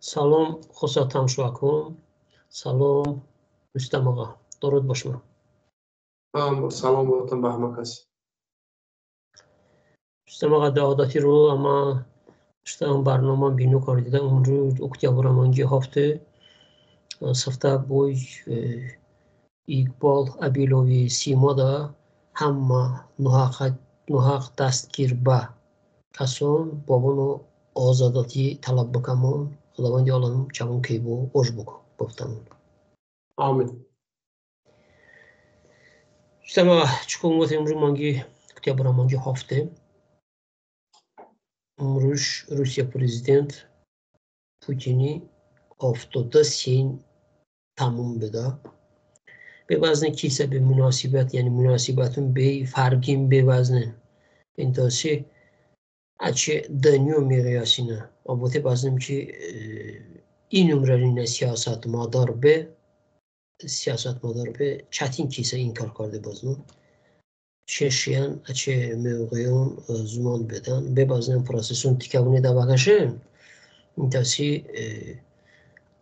салом хусо тамшувакум салом рустам оға дуруд бошма салом ботон баҳмакас рустам оға даодати рӯ ама штам барнома бину кор дида. Умрӯ октябраманги ҳафте сафта бой иқбол абилови симода ҳама ноҳақ дастгир ба касон бобону озодатӣ талаб Alamandia olanım çamın kıybu oşbuk boftanın. Amin. Sistema çıkın ve temrü mangi kıtya bramangi hafte. Rus, Rusya prezident Putin'i haftada şeyin tamam beda. Ve bazen kilse bir münasibet yani münasebetin bir farkin bir bazen. İntası açı dönüyorum miriyasına. Abote bazım ki این نمرین سیاست مادار به سیاست مادار به چتین کیسه این کار کرده چه شیان اچه موقعیون زمان بدن به بازن پروسسون تکونی دباگشن این تاسی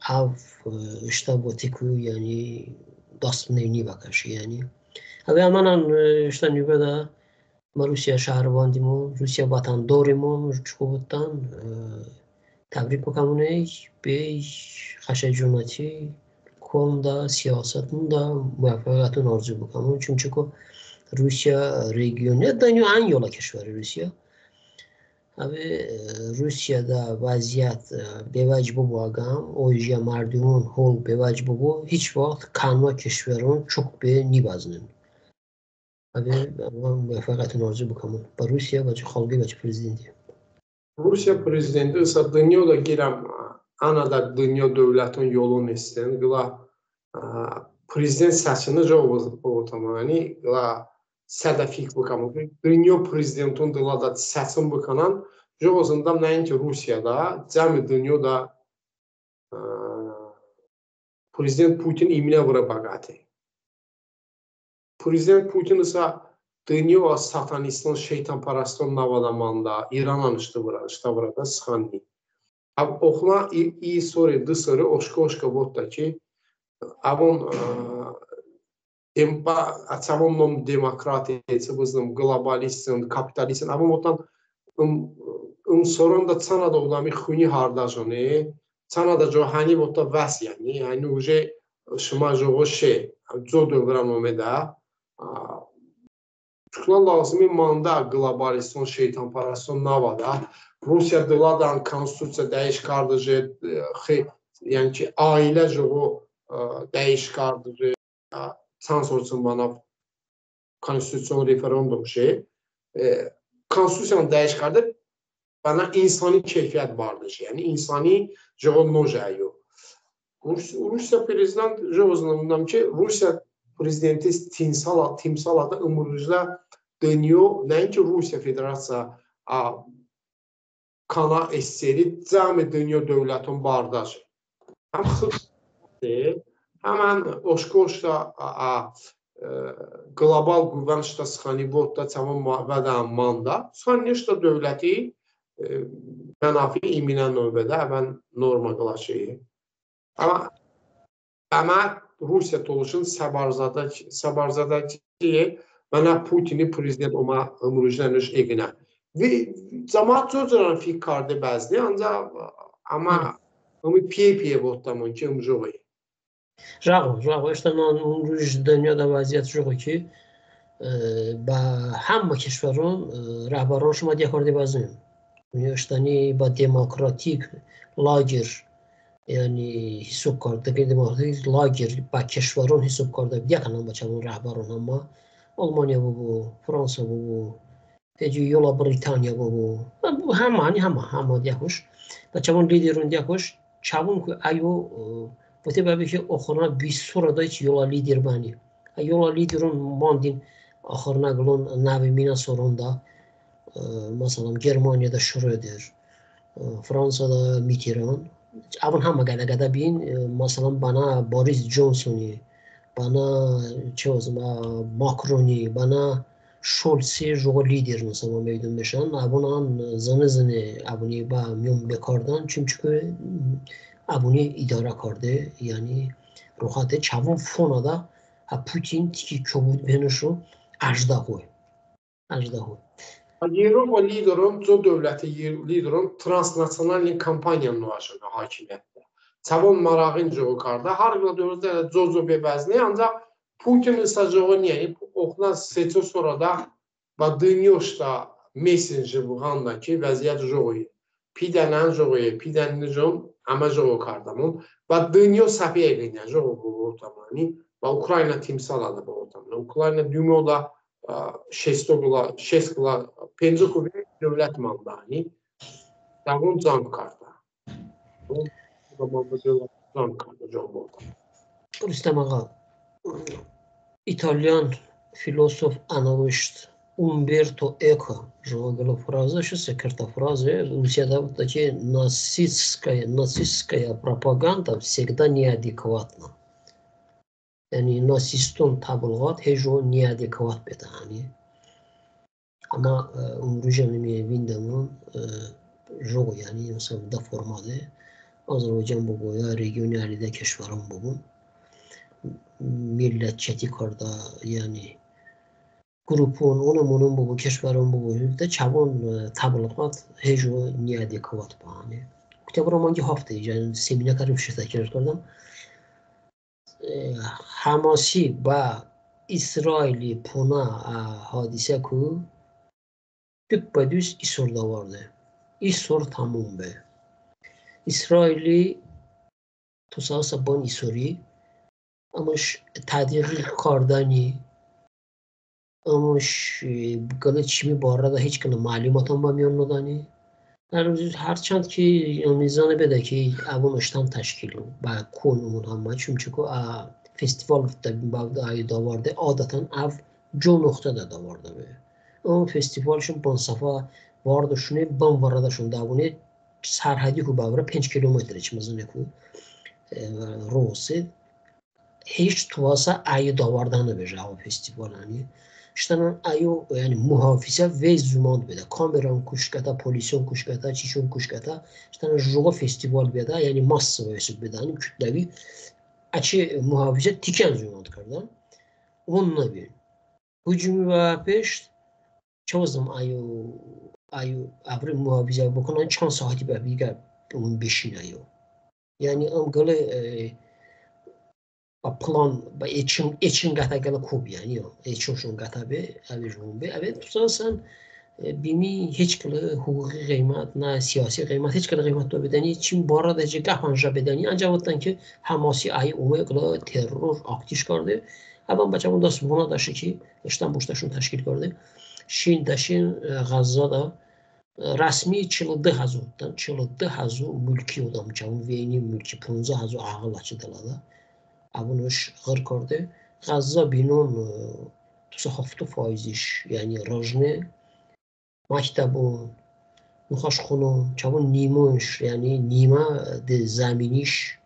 او اشتاب و تکو یعنی دست نینی بکش یعنی اوه امانان اشتاب نیبه ده штанибеда ма русия шаҳрвандимо русия ватандоримо чукубутан табрик мекамунек бей хашаҷонатӣ конда сиёсатунда муваффақиятун орзу бикамун чунчи ку русия регионе даню ан ёла кишвари русия аве русияда вазъият беваҷ бубу агам оижия мардумон ҳол беваҷ бубу ҳеҷ вақт همه موafaqətini arzu bu komanda. Rusiya və xalqı və prezidenti. Rusiya prezidenti isə dünyada gələn ana da dünya dövlətinin yolunu istəyən qıla prezident seçimi çox otomanı qıla sədəfik bu komanda. Dünya prezidentun qıla da seçim bu kanan çox azından nəinki Rusiyada, cəmi dünyada prezident Putin iminə vura baqatı. Prezident Putin isə dönüyor satanistin, şeytanparastın navadamanda, İranla işte burada sıxanni. Ab oxla i, i sori, d sori, oşka oşka botda ki, avon e, empa, a samom nom demokratije, se boznom globalistin, kapitalistin, avon otan um, um soron da cana da ulami xuni hardajone, cana da johani botda vas yani, yani uje şuma jogo she, jo dövran omeda, Çıxılan lazımi manda qlobalistson şeytanparastson navada Rusiya dıladan konstitusiya dəyişkardıcı, e, yəni ki, ailəcə o e, dəyişkardıcı, sansorçunmanov e, konstitusiyon referendum şey. Konstitusiyanın dəyişkardı bana insani keyfiyyət vardır. Yəni insani cevon nojəyi. Rusiya prezident Jozunundan ki, Rusiya prezidentimiz timsal, timsal adı ömürlüklə dönüyor. Nəinki Rusiya Federasiya a, kana eseri cəmi dünya dövlətin bardaşı. Həm xırdır, həmən oşkoşda e, qlobal qüvvən şta sxanibotda çavan vədən manda. Sonneşta dövləti e, mənafi iminə növbədə əvən norma qılaşıyı. Amma əmək русия толушин сабарзадаки мана путини президент ома имрӯжанаш эгина замоат зӯзаран фикр карде баъзне анза ама ами пие пие боттамон ки имжои жаго жаго иштанон имрӯж дунёда вазъият жуго ки ба ҳама кишварон раҳбарон шума декорди баъзин یعنی هیچ کار دەکردیم لاگر با کشوارون هیچ کار دە یەکەن ئەم بەچەون ڕاحبارون هەمە ئەڵمانیا بوو بوو فرانسا بوو بوو پێجی یۆڵە بریتانیا بوو بوو هەمانی هەمە هەمە دیخۆش بەچەون لیدیرون دیخۆش چاون کو ئایۆ بۆتێ بابێکی ئۆخۆنا بیسوڕدای یۆڵە لیدیربانی یۆڵە لیدیرون ماندین ئەخۆرنا گڵۆن ناوی مینە سۆڕۆندا مەسەڵم گەرمانیادا شڕێ دێر فرانسەدا میتیران ابون همه قاده قاده بین مثلا بنا باریز جونسونی، بنا چوز ما ماکرونی بنا شولسی جور لیدر ژون سو ماید نشان ابون زن زن ابونی با میون بیکاردان چون چوره ابونی اداره کرده یعنی روخاته چوان فون داده پوتین تکی کو بوت بنو شو اجدا کو اجدا کو Yevropa liderun, co dövləti liderun transnasional kampaniyanın ulaşırdı hakimiyyətdə. Çavon marağın cığıqarda, harqla dövlətdə elə Cozo bəbəzini, ancaq Putinin sajoniyə, oxuna seçə sonra da və dünyoşda messenci buğanda ki, vəziyyət joğuyu. Pidənən joğuyu, pidənini joğum, əmə joğu kardamın və dünyo səpiyə qınyə joğu bu ortamani yəni, və Ukrayna timsal adı bu ortamani. Ukrayna dümoda da Şestoqla, Şeskla, Pencıxovi dövlət mandani, Davun Cankarda. Bu zamanda dövlət Cankarda cavab oldu. Rüstəm ağa, İtalyan filosof anavışdı. Умберто Эко, жила фраза, сейчас секрета фразы, всегда вот такие нацистская, нацистская пропаганда всегда неадекватна. یعنی ناسیستون تبلیغات هیچ نیادکوات بده hani. Ama un rejimi vindamın jo yani mesela da formade Azerbaycan bu boya regionalide keşvarın bu milletçeti karda yani grubun onun bunun bu keşvarın bu da çabon tabliğat hejo نیادکوات bahane. Kitabı romanki hafta yani seminer karı bir şey kردم حماسی با İsraili puna hadise ku düppedüz İsor'da vardı. İsor tamam be. İsraili tusağı sabon İsori amış tadiqi kardani amış gale çimi bu arada hiç kana malumatım bamiyon nodani هرچند که میزان بده که اوانشتان تشکیل و کن اون هم چون که festival ayda vardı. Adətən av co nöqtədə də vardı. O festival üçün bansafa vardı şunu banvarada şunu da bunu سرحدی کو باوره 5 kilometr چی مزنه کو Rusi. هیچ tuvasa ayı davardan bir o festival hani işten ayı yani muhafize ve zumand bede kameran kuşkata polisyon kuşkata çişun kuşkata işten jugo festival bede yani masa ve bede hani kütlevi açı muhafize tiken zunatkardan. Onunla bir. Hücum ve peşt çoğuzum ayu ayu abri muhafize bakınan çan saati ve bilgi bunun beşin ayu. Yani amgalı e, a plan ba için için gata gala kub yani yok. İçin şun gata be abi şun be. Evet tutsan دینی هیچ کلی حقوقی قیمت نه سیاسی قیمت هیچ کلی قیمت دو بدنی. چیم بارا در جگه هنجا بدنی انجا بودن که هماسی آی اومه کلا ترور اکتیش کرده. اما بچه من دست بنا داشته که اشتان بوشتشون تشکیل کرده. شین داشین غزه دا رسمی چلو ده هزو دن چلو ده هزو ملکی ادام چون وینی ملکی پونزه هزو آغلا چی دلالا اونوش غر کرده. غزه بینون تو سه هفته فایزیش یعنی رجنه maktabı, Nuxaşxunu, çabın nimuş, yani یعنی نیمه zaminiş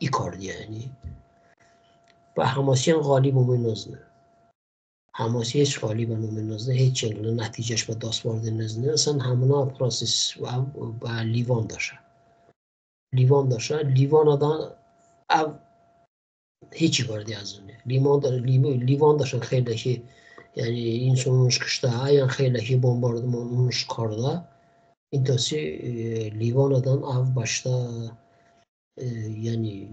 ikard یعنی. و حماسی هم غالی مومن نزنه. حماسی هیچ غالی به نزنه هیچ یعنی چنگل نتیجهش با دست وارد نزنه. اصلا همونا پراسیس و با لیوان داشه. لیوان داشه. لیوان آدان او هیچی وارد از اونه لیوان باشه خیلی که yani insanmış kışta ayan xeylə ki bombardman olmuş karda intasi e, Livanadan av başda e, yani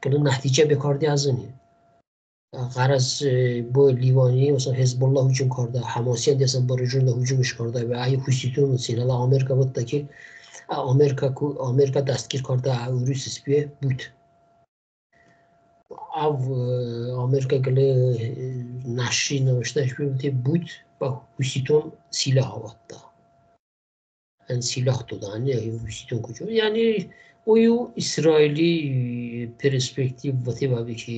kılın nəticə bekardı yazını. Qaraz e, bu Livani mesela Hezbollah hücum karda, Hamasiyan desən bu rejimdə hücum iş karda və ayı Hüsitun sinala Amerika buddaki Amerika Amerika dəstgir karda Rusya bir بود av Amerikagalı naşrına işleşbirdi bud bak husiton silah avatta. Yani silah da yani husiton یعنی Yani oyu İsraili perspektiv vati babi ki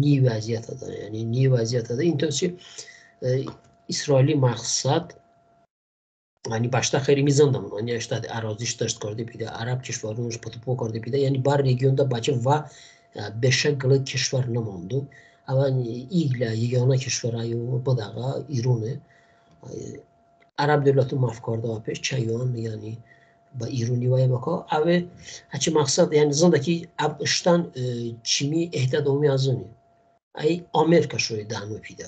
نی vaziyat ada یعنی نی vaziyat ada intosi e, İsraili مقصد. یعنی باشتا خیلی میزندم یعنی اشتاد ارازیش داشت کرده بیده عرب کشورونش پتو کرده بیده یعنی بار ریگیون دا بچه و 5-6 کشور نماندیم اول ایل یگانه کشورهای بدقه ایرونه عرب دولت معاف کرده پیش چایوان یعنی با ایرونی وای بکا او هچه مقصد یعنی زندگی اب اشتن چیمی اهداد دومی ازونی ای آمریکا شوی دانو پیدا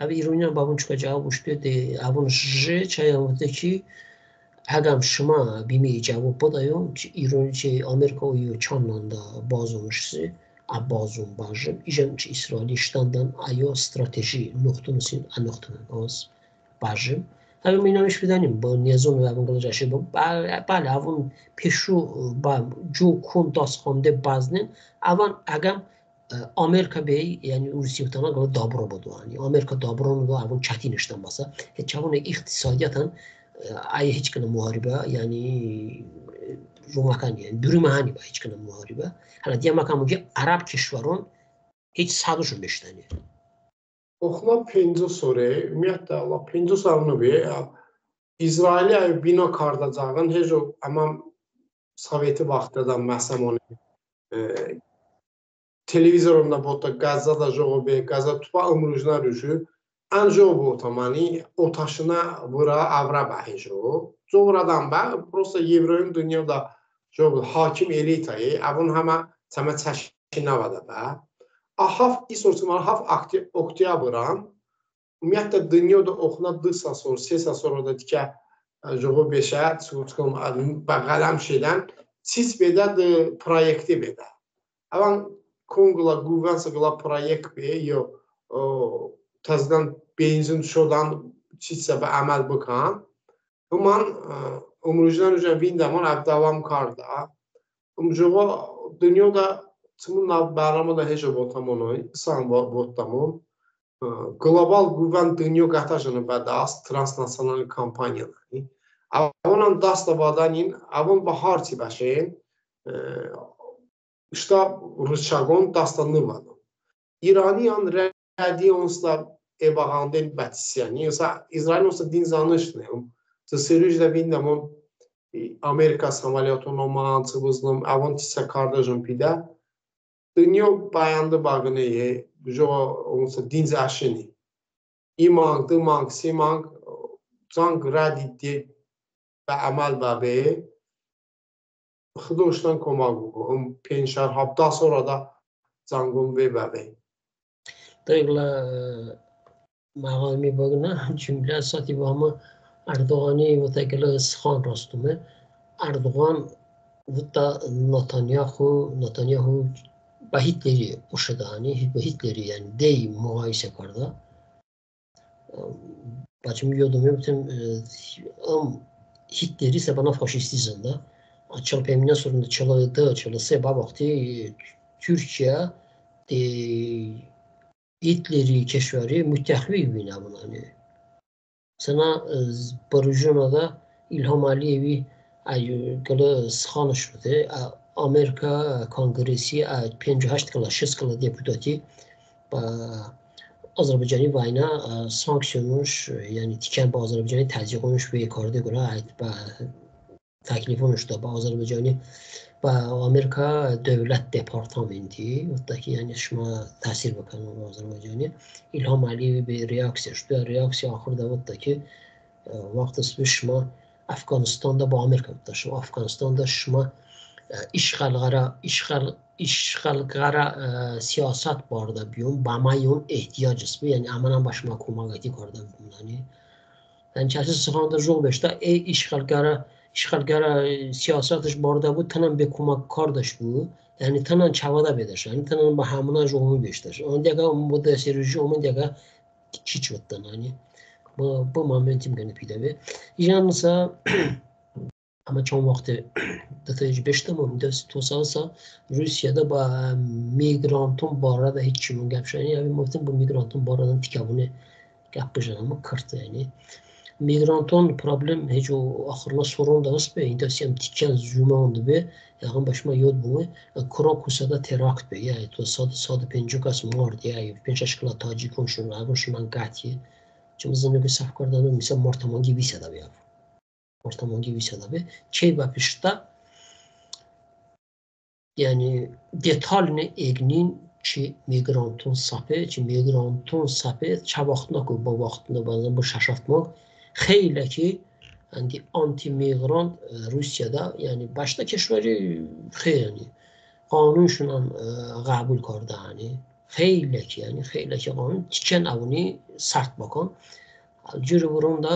او ایرونی هم بابون چکا جواب اوش بیده اون جه چایوان دکی پگم شما بیمی جواب بدایم چی ایرون چی امریکا و یو چانمان دا بازون شسی بازون باشم ایجن چی اسرائیلی شتاندن؟ ایو ستراتیجی نوختون سین این نوختون آز باشم هم با نیزون و بله، بله، اون گلو جاشه با بل اون پیشو با جو کون داس خانده بازنن اون اگم امریکا بی یعنی او رسی اوتانا گلو دابرو بدو امریکا دابرو نگو اون چتی نشتن باسا هچه اقتصادیاتن iktisadiyyatan ay hiç kana muharibe yani Rumakan yani bürümahani ba hiç kana muharibe hala diye makamı ki Arap kişvarın hiç saduşun beşteni Oxuna pencə sonra, ümumiyyətlə Allah pencə sarını bir İsraili ay bina kardacağın heç o amma Soveti vaxtında məsələn onu e, televizorunda botta Gaza da jobe, Gaza tupa umrujna rüşü anjo botamani otaşına bura avra bahijo. Zoradan ba prosta Yevroyun dünyada jobe hakim elitayı avun hama sama çəşinavada ba. Ahaf isorçular haf oktyabran ümumiyyətlə dünyada oxuna dısa sor, sesa sonra da tikə jogo beşə çıxım bəğələm şeydən çiz bedə də proyekti bedə. Avan Kongola qüvvənsə qıla proyekt be yo təzədən benzin şodan çizsə və əməl bıkan. Human umrucudan üzən vindaman əbdavam karda. Umcuğa dünyada Çimin bərnamə da heç botamonu, san botamon. Global qüvvən dünya qataşını bədas transnasional kampaniyaları. Avon das da badanin, avon baharçi bəşin. İşte rıçagon dastanıvadı. İraniyan idea ums la e bahandel batisiani, ose Izraeli ose din zanishne, të sërish dhe vinde më Amerikas hamale autonoma, që vëzlëm, avon të se kardëzhën pida, të një pajandë bagën e je, jo ose din zashini. I mangë, të mangë, si mangë, të angë radit të amal babeye, xıdoşdan komagu, um penşar hafta sonra da zangum ve bebeği. طيب مقامی بگنا جمله اساتی با همه اردوغانی و تکل سخان راستومه اردوغان و تا نتانیاهو نتانیاهو با هیتلری uşadani با هیتلری yani دی مقایسه کرده بچه یادم میبتم ام هیتلری ise bana faşistizm da açıl pemine sorunda çalıdı, çalısı vakti Türkiye de Hitleri kشوری müttəxvi بینه Sana مثلا باروژونادا İlham Aliyevi گله سخان شده آمریکا 58 کلا 6 کلا deputati Azərbaycanı vayna sanksiyonuş, yani tikan bu Azərbaycanı təzyiq olunmuş bir yukarıda görə ba təklifin da bu Azərbaycanı və Amerika Dövlət Departamenti, oradakı yəni şuma təsir bakanlığı Azərbaycanı İlham Əliyev bir reaksiya, şu reaksiya axırda oradakı vaxt şuma Afganistan'da bu Amerika şu Afganistan'da şuma işğallara işğal işğallara siyaset barda biyun bamayun ihtiyacız bu yani amanan başıma kumagati karda yani yani çəsi sıxanda jol beşdə e işğallara işğalgara siyasetش barda bu tanan be kumak kardeş bu. Yani tanan çavada bedeş yani tanan ba hamuna jomu beştir on dega bu da serici onun dega hiç yottan hani bu bu momentim gene pide ve yansa ama çok vakti da tecrübeş tamam da tutarsa Rusya'da ba migrantun barada hiç kimin gapşani yani muhtemelen bu migrantun baradan tikabını gapışanı kırtı yani میگرانتون پرابلم هجو آخرنا سورون دست به این دستی هم تیکن زومان به یقم başıma yod bu Krokusa'da terakt be yani to sad sad pencu kas mord ya penç aşkla taci konuşun abi şundan gati çünkü zını bir saf kardan misal mortamon gibi sada be mortamon gibi sada be çey bapışta yani detalini egnin ki miqrantın sapı, ki miqrantın sapı çabaqtına ki bu vaxtında bazen bu şaşırtmaq xeylə e, yəni e, ki, yəni anti-miqrant Rusiyada, yəni başqa kəşvəri xeyli qanunla qəbul qarda, yəni xeylə ki, yəni xeylə ki qanun tikən avını sərt bakan. Cürburunda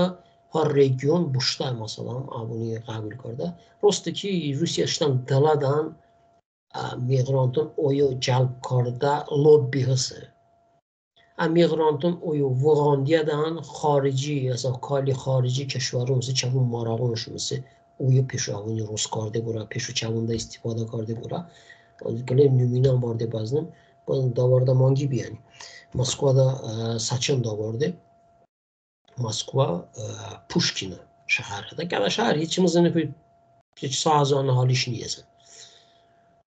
har region buşda məsələn avını qəbul qarda. Rostu ki, Rusiyadan daladan e, miqrantın oyu cəlb qarda lobbi hısı. امیگرانتون اوی وغاندیه دهن خارجی از کالی خارجی کشور رو مثل چمون ماراغونش مثل اوی پیش آوانی روز کارده برا پیش چمون ده استفاده کارده برا گلی نمینام بارده بازنم داورده مانگی بیانی. مسکوه ده سچن داورده. مسکوه پوشکینه شهره ده شهر هیچیمز اینه پی چه سازان حالیش نیزن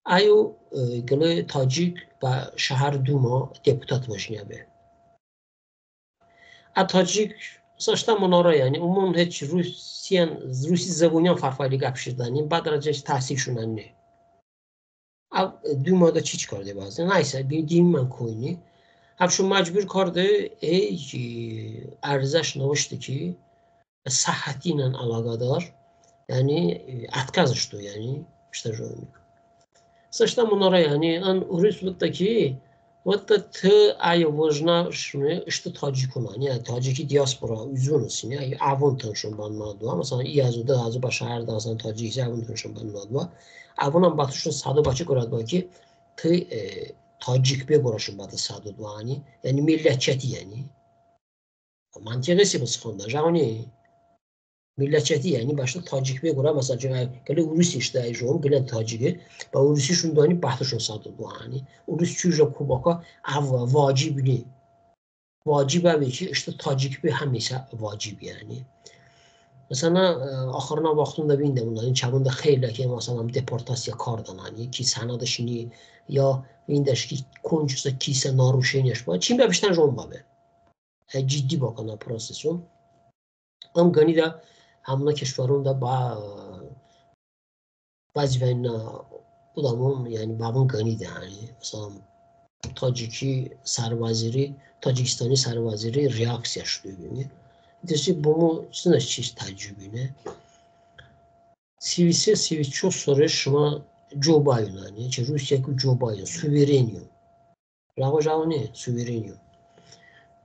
ایو گلی تاجیک با شهر دوما دپوتات باشنیه به تاجیک سشتا منارا یعنی امون هیچ روسیان روسی زبونیان فرفایلی گپ شدن این بعد راجش تحصیل شنن نه او دو ماده چی چی کرده بازه نایسه بیم دیم من کوینی هم شو مجبور کرده ای ارزش نوشته که صحتی نن علاقه یعنی اتکازش تو یعنی بیشتر جوی میکن منارا یعنی ان روسی بود که Вот т ая вожна шме işte Tacikuman yani Taciki diaspora üzvünüsün ya avun tanışın banma dua mesela yazıda hazır başa her dansan Taciki avun tanışın banma dua avunan batışın sadı başı kurad baki t e, Tacik be kuruşun batı sadı dua yani milletçeti yani. Mantığı bu sıkıntı yani millətiyyəti, yəni başda Tacik bir qura məsəl üçün gələ Rus işləyici olum, gələ Taciki. Və Rus işin dəni baxışın sadı bu hani. Rus çüjə kubaka avva vacibini. Vacib abi ki, işte Tacik bir həmişə vacib yəni. Məsələn, axırına vaxtında bilində bunların çabında xeyirlə ki, məsələn, deportasiya kardan hani ki, sənə də şini ya bindəş ki, konçusa kilsə narusheniyaş var. Çin bəbişdən jomba be. Ciddi bakana prosesun. Am gani da همه کشورون دا با بعضی بین بودمون یعنی بابون گنیده یعنی مثلا Taciki servaziri, Tacikistani servaziri reaks yaşlıyor beni. Desi bunu sizin çiz tecrübine. Sivise sivi çok sonra şuma Joe Biden yani Rusya ki Joe Biden suvereniyor. Rava javni suvereniyor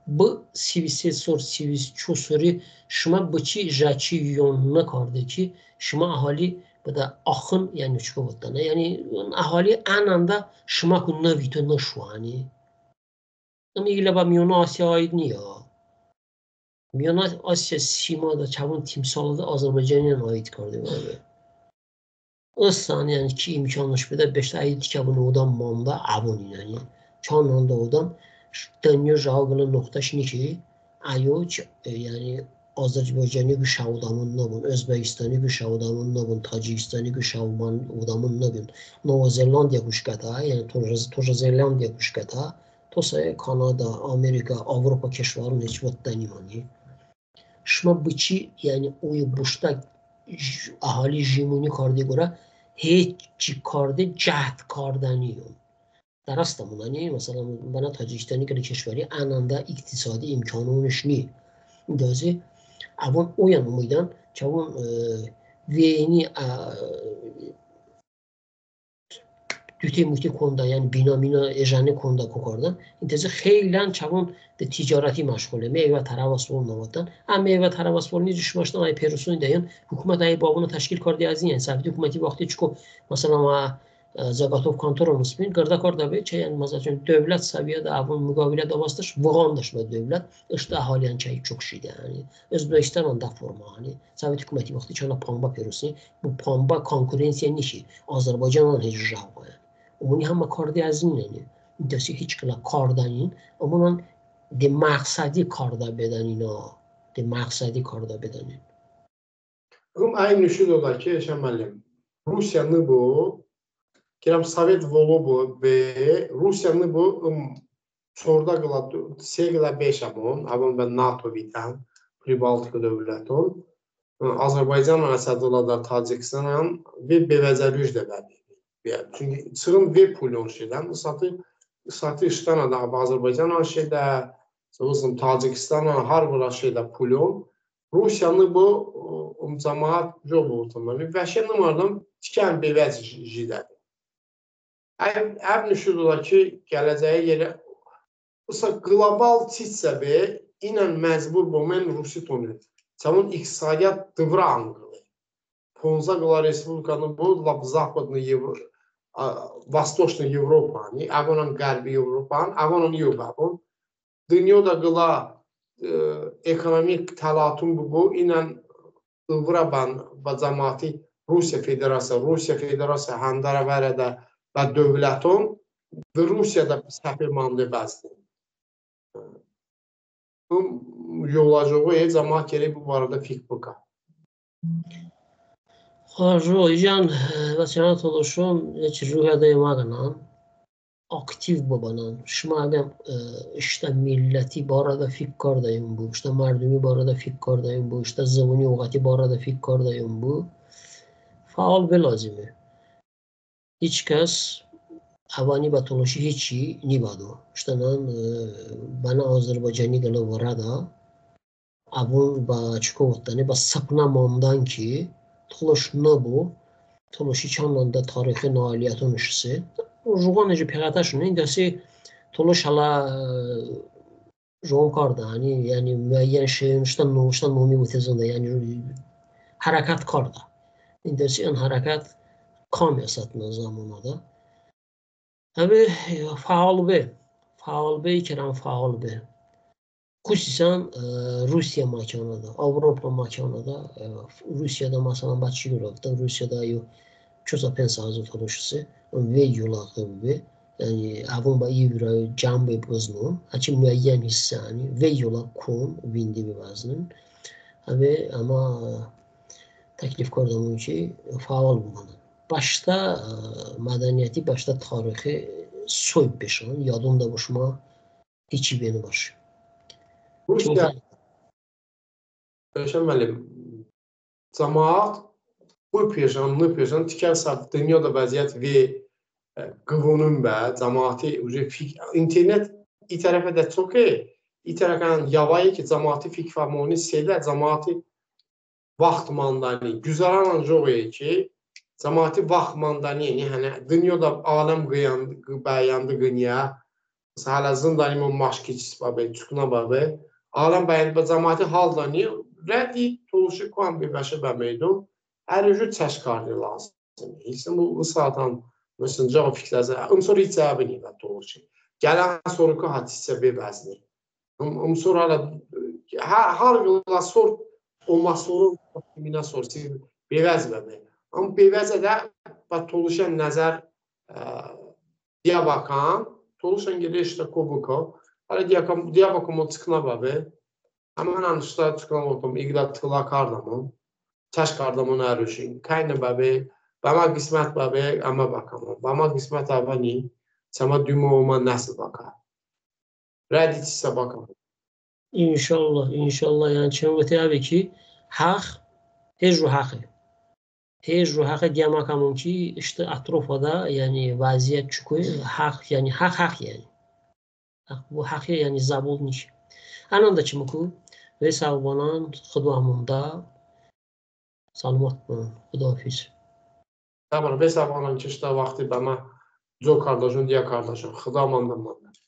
javne, suverenio б сивисесор сивисчосори шума бычи жачи ён накарде ки шума аҳоли буда ахын яъни чико будтана яъни аҳоли ананда шума ку навито нашуани мигила ба миёна осиё оид ниё миёна осиё симода чавун тимсолада озарбойҷониан оид карде баъде ыстан яъни ки имконаш бида бештар аид чавун одам монда авунин яъни чонанда одам dönüyor жалгının noktasını ki ayoç yani Azerbaycan'ı bir şavdamın nabın, Özbekistan'ı bir şavdamın nabın, Tacikistan'ı bir şavman udamın nabın, Nova Zelandiya kuşkata, yani Toja Zelandiya kuşkata, to se Kanada, Amerika, Avrupa keşvarın hiç vattanimani. Şma bıçı yani oyu buşta ahali jimuni kardı göre hiç kardı cahd kardaniyon. درستم یعنی مثلا من تاجیکستانی که کشوری اننده اقتصادی امکانونش نی دازه اون اویان چون که اوان وینی دوتی موتی کنده یعنی بینا مینا اجانه کنده ککاردن این تازه خیلی چون ده تجارتی مشغوله. میوه تراوس بول نواتن هم میوه تراوس بول نیز شماشتن ای پیروسونی دیان حکومت ای باونو تشکیل کردی از این. یعنی سفید حکومتی وقتی چکو مثلا ما qırdakor da bir çəyən məsəl üçün dövlət səviyyədə avun müqavilə davasdır, vağandır və dövlət işte ahaliyan çəyi çox şeydir. Yəni Özbəkistan onda forma, yəni Sovet hökuməti vaxtı çana pamba perusi, bu pamba konkurensiya nişi Azərbaycanla heç javı. Umuni hamma kardı azin yəni. Dəsi heç kala kardanin, amma de maqsadi karda bedən iná, de maqsadi karda bedən. Um aynı şu olar ki, Şəməlim, Rusiyanı bu Gələm Sovet Volubu və Rusiyanı bu çorda qıla segla 5 amon, avon və NATO vitan, Pribaltika dövlətin, Azərbaycan arasında da Tacikistanla və Bevezəruj də. Yəni çünki çırım və pulyon şeydən satı Satışdan da Azərbaycan şeydə, Uzun Tacikistan har bir şeydə pulun Rusiyanı bu cəmaət yox olmalı. Və şey numardan tikən bevəz jidədir. Əbnüşududakı gələcəyə yerə Mesela global çitsəbi inən məcbur bomen Rusi tonel. Çamun iqtisadiyyat dıvra angılı. Ponza qıla Respublikanı bu lab zapadını Yevro, Vastoşnu Evropanı, Agonan Qərbi Evropanı, Agonan Yubabın. Dünyada qıla e, ekonomik təlatun bu, bu inən dıvra ban və cəmati Rusiya Federasiya, Rusiya Federasiya həndərə vərədə və dövlətin və Rusiyada səfirmanlı bəzdir. Bu yolacağı cəmaat gerək bu barədə fikr bıqa. Rojan vəsyanat oluşum heç ruhiyada imadına aktiv babanın şımalem işte milleti barada fikkardayım bu işte merdumi barada fikkardayım bu işte zavuni uğati barada fikkardayım bu faal ve lazimi Hiç kas аванибатоноши ҳечи нибаду штанан бана озарбойҷани гала варада авон ба чико воттане ба сапна мондан ки толош набу толоши чананда тарихи ноилияту нишисе жуғонеҷи пиғаташуне гаси толош ҳала жуғон кардаани яъни муайян шеъншта номишта номи утезанда яъни ҳаракат карда индаси ин ҳаракат قام يسات نظامنا ده أبي فعال به faal be ikram faal be. Kusisan e, Rusya maçında, Avrupa maçında, e, Rusya'da mesela Batı Yurok'ta, Rusya'da yo çoza pensa hazır konuşusu, ve yulakı gibi. Yani avun ba iyi bir cam ve boznum, açı müeyyen hissani ve yulak kum vindi bir baznın. Abi ama e, taklif kordamun ki faal bulmadı. Başta medeniyeti, başta tarihi soyup beşan, yadımda boşuma içi beni baş. Rusya, Röşən müəllim, cəmaat bu peşan tikər sab dünyada vəziyyət və qıvunun və cəmaati internet i tərəfə də çox e, i tərəfən yavayı ki, cəmaati fik famoni sedə cəmaati vaxt mandani güzaran e ki, Cəmaati baxmandanı, yəni dünyada aləm qıyandı, bəyandı qınya. Məsələn, zindanı maşkiç babə, çukuna babə. Aləm bəyandı və cəmaati halda ni rədi tuluşu kuan bir bəşə bəməydu. Hər üçü çəşkardı lazım. İlsin bu ısatan məsəncə o fikləzə. Ünsur icabini və tuluşu. Gələn soruku hadisə bir vəzni. Um, Ünsur hala hər hər yola sor olması olur. Minə sor. Siz bir vəzbəməydi. Amma bebəzə də və toluşan nəzər diya bakan toluşan gəlir işte kubuko. Hala diya diya bakan o çıxna bəbə. Hemen anışta çıxna otum iqla tıla kardamın. Çaş kardamın ərüşün. Kayna bəbə Bama qismət babə amma bakamam. Bama qismət abani sama dümoma nasıl bakar? Rədicsə bakamam. İnşallah, inşallah yani çevre tabii ki hak hecru hakkı. هیز رو حق دیما کامون کی اشت اطراف دا یعنی وضعیت چکوی حق یعنی حق حق یعنی. و حق یعنی زبود نیش انان دا چی مکو؟ وی سال بانان خدا همون دا. سال وقت بانان خدا حفیز دامر وی سال چشتا؟ وقتی بما جو کارداشون دیا کارداشون خدا همون دا مادر